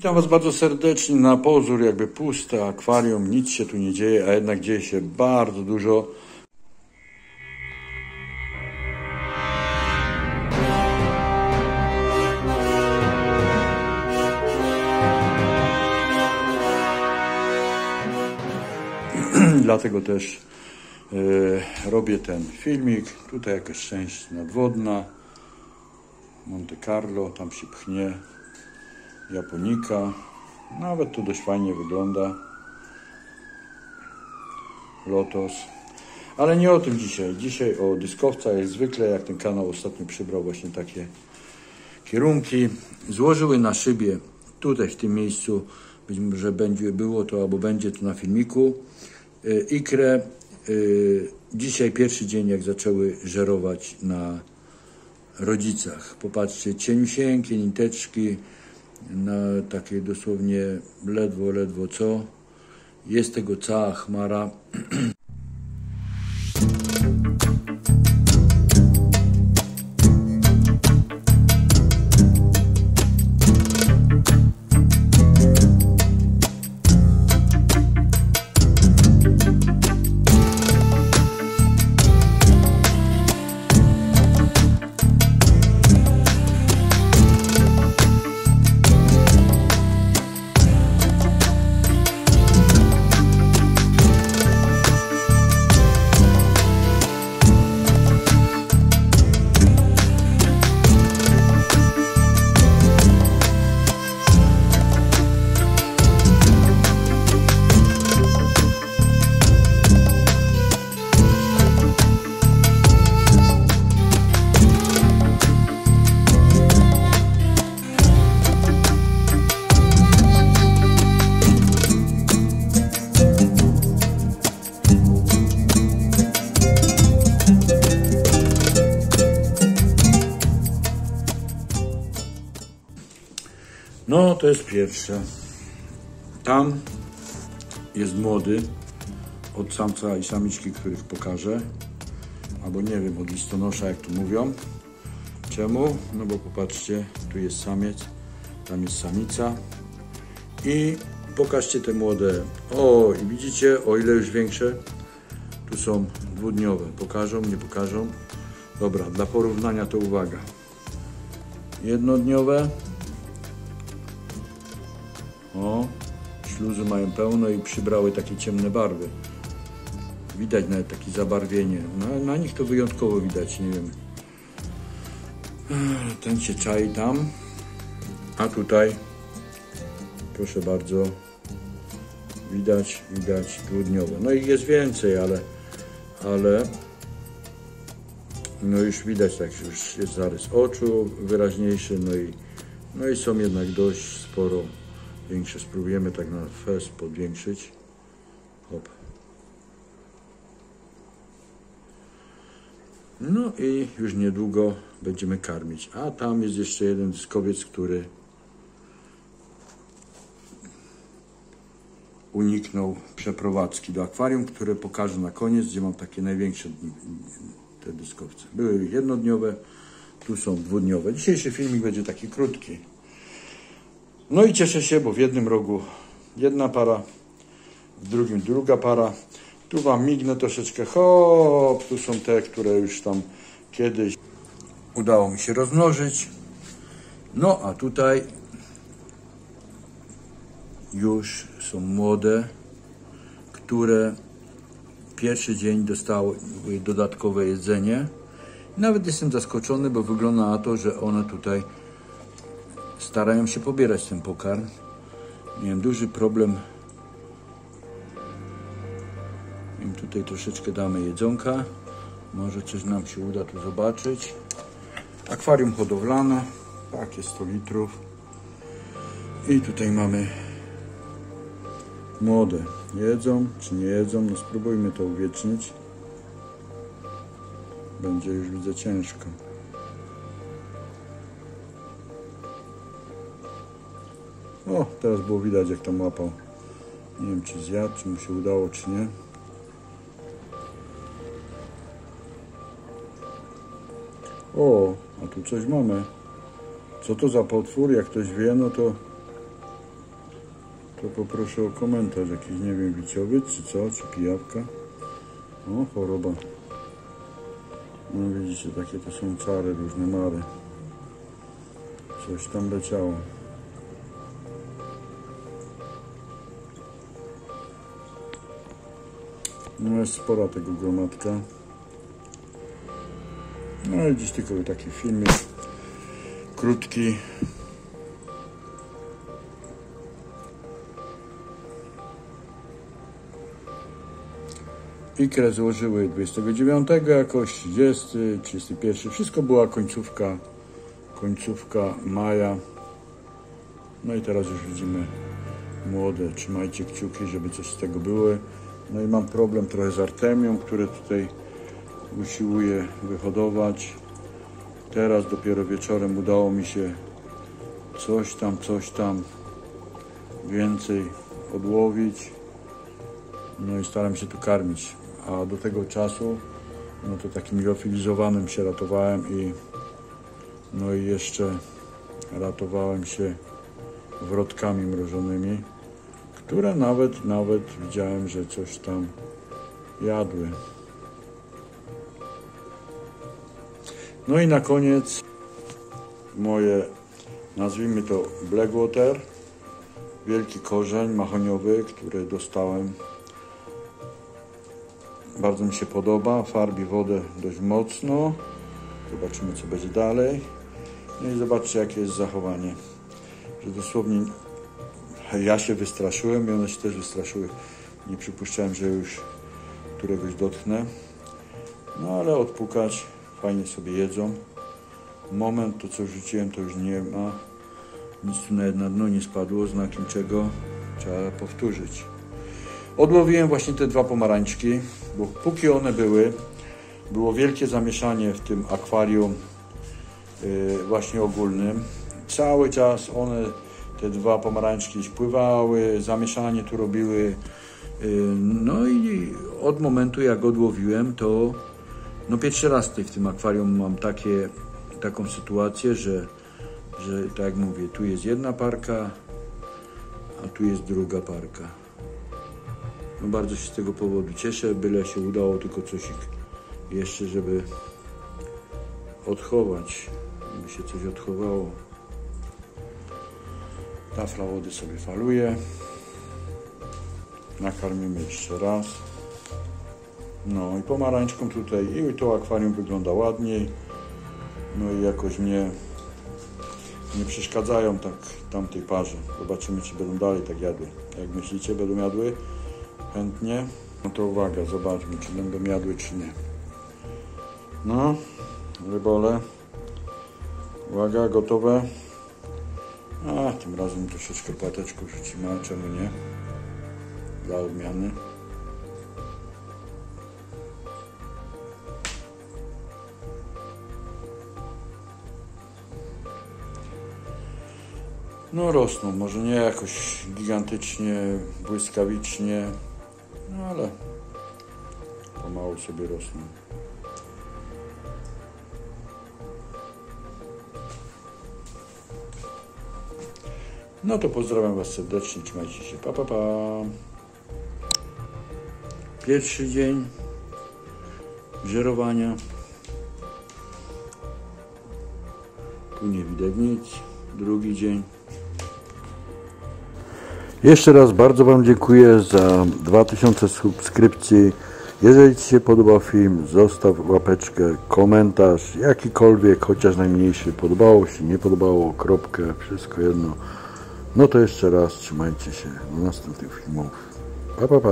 Witam Was bardzo serdecznie. Na pozór jakby puste akwarium, nic się tu nie dzieje, a jednak dzieje się bardzo dużo. Dlatego też e, robię ten filmik. Tutaj jakaś część nadwodna. Monte Carlo, tam się pchnie. Japonika. Nawet to dość fajnie wygląda. Lotos. Ale nie o tym dzisiaj. Dzisiaj o dyskowcach, jak zwykle, jak ten kanał ostatnio przybrał właśnie takie kierunki. Złożyły na szybie, tutaj w tym miejscu, być może będzie było to, albo będzie to na filmiku, yy, ikrę. Yy, dzisiaj pierwszy dzień, jak zaczęły żerować na rodzicach. Popatrzcie, cieniusieńkie niteczki, na takie dosłownie ledwo, ledwo co. Jest tego cała chmara. No, to jest pierwsze. Tam jest młody od samca i samiczki, których pokażę. Albo nie wiem, od listonosza, jak tu mówią. Czemu? No bo popatrzcie, tu jest samiec, tam jest samica. I pokażcie te młode. O, i widzicie, o ile już większe, tu są dwudniowe. Pokażą, nie pokażą. Dobra, dla porównania to uwaga. Jednodniowe, o, śluzy mają pełno i przybrały takie ciemne barwy. Widać nawet takie zabarwienie. Na, na nich to wyjątkowo widać, nie wiem. Ten się czai tam. A tutaj, proszę bardzo, widać, widać dwudniowe. No i jest więcej, ale, ale no już widać, tak już jest zarys oczu wyraźniejszy, no i, no i są jednak dość sporo większe. Spróbujemy tak na fest powiększyć. Hop. No i już niedługo będziemy karmić. A tam jest jeszcze jeden dyskowiec, który uniknął przeprowadzki do akwarium, które pokażę na koniec, gdzie mam takie największe te dyskowce. Były jednodniowe, tu są dwudniowe. Dzisiejszy filmik będzie taki krótki. No i cieszę się, bo w jednym rogu jedna para, w drugim druga para. Tu Wam mignę troszeczkę, hop, tu są te, które już tam kiedyś udało mi się rozmnożyć. No a tutaj już są młode, które pierwszy dzień dostały dodatkowe jedzenie. Nawet jestem zaskoczony, bo wygląda na to, że one tutaj starają się pobierać ten pokarm. Miałem duży problem. Im tutaj troszeczkę damy jedzonka. Może coś nam się uda tu zobaczyć. Akwarium hodowlane. Takie 100 litrów. I tutaj mamy młode. Jedzą czy nie jedzą? No spróbujmy to uwiecznić. Będzie już widzę ciężko. O, teraz było widać jak tam łapał. Nie wiem czy zjadł, czy mu się udało, czy nie. O, a tu coś mamy. Co to za potwór? Jak ktoś wie, no to to poproszę o komentarz jakiś, nie wiem, wiciowiec czy co, czy pijawka. O, choroba. No widzicie, takie to są czary, różne mary. Coś tam leciało. No jest spora tego gromadka. No i dziś tylko taki filmik krótki. Ikrę złożyły 29 jakoś, 30, 31. Wszystko była końcówka, końcówka maja. No i teraz już widzimy młode. Trzymajcie kciuki, żeby coś z tego było. No i mam problem trochę z artemią, które tutaj usiłuję wyhodować. Teraz dopiero wieczorem udało mi się coś tam, coś tam więcej odłowić. No i staram się tu karmić. A do tego czasu, no to takim liofilizowanym się ratowałem i no i jeszcze ratowałem się wrotkami mrożonymi, które nawet, nawet widziałem, że coś tam jadły. No i na koniec moje, nazwijmy to Blackwater, wielki korzeń mahoniowy, który dostałem. Bardzo mi się podoba, farbi wodę dość mocno. Zobaczymy co będzie dalej. No i zobaczcie jakie jest zachowanie. Że dosłownie ja się wystraszyłem i one się też wystraszyły. Nie przypuszczałem, że już któregoś dotknę. No ale odpukać fajnie sobie jedzą. Moment, to co rzuciłem, to już nie ma. Nic tu nawet na dno nie spadło, znakiem czego trzeba powtórzyć. Odłowiłem właśnie te dwa pomarańczki, bo póki one były, było wielkie zamieszanie w tym akwarium yy, właśnie ogólnym. Cały czas one, te dwa pomarańczki pływały, zamieszanie tu robiły. Yy, no i od momentu jak odłowiłem, to no pierwszy raz w tym akwarium mam takie, taką sytuację, że, że tak jak mówię, tu jest jedna parka, a tu jest druga parka. No bardzo się z tego powodu cieszę, byle się udało tylko coś jeszcze, żeby odchować, żeby się coś odchowało. Tafla wody sobie faluje. Nakarmimy jeszcze raz. No i pomarańczką tutaj i to akwarium wygląda ładniej. No i jakoś mnie nie przeszkadzają tak tamtej parze. Zobaczymy czy będą dalej tak jadły. Jak myślicie będą jadły? Chętnie? No to uwaga, zobaczmy czy będą jadły czy nie. No, rybole. Uwaga, gotowe. A, tym razem troszeczkę płateczków rzucimy, a czemu nie? Dla odmiany. No rosną, może nie jakoś gigantycznie, błyskawicznie, no ale pomału sobie rosną. No to pozdrawiam Was serdecznie, trzymajcie się, pa pa pa. Pierwszy dzień żerowania. Tu nie widać nic. Drugi dzień. Jeszcze raz bardzo Wam dziękuję za 2000 subskrypcji. Jeżeli Ci się podobał film, zostaw łapeczkę, komentarz, jakikolwiek, chociaż najmniejszy. Podobało się, nie podobało, kropkę, wszystko jedno. No to jeszcze raz trzymajcie się do następnych filmów. Pa, pa, pa.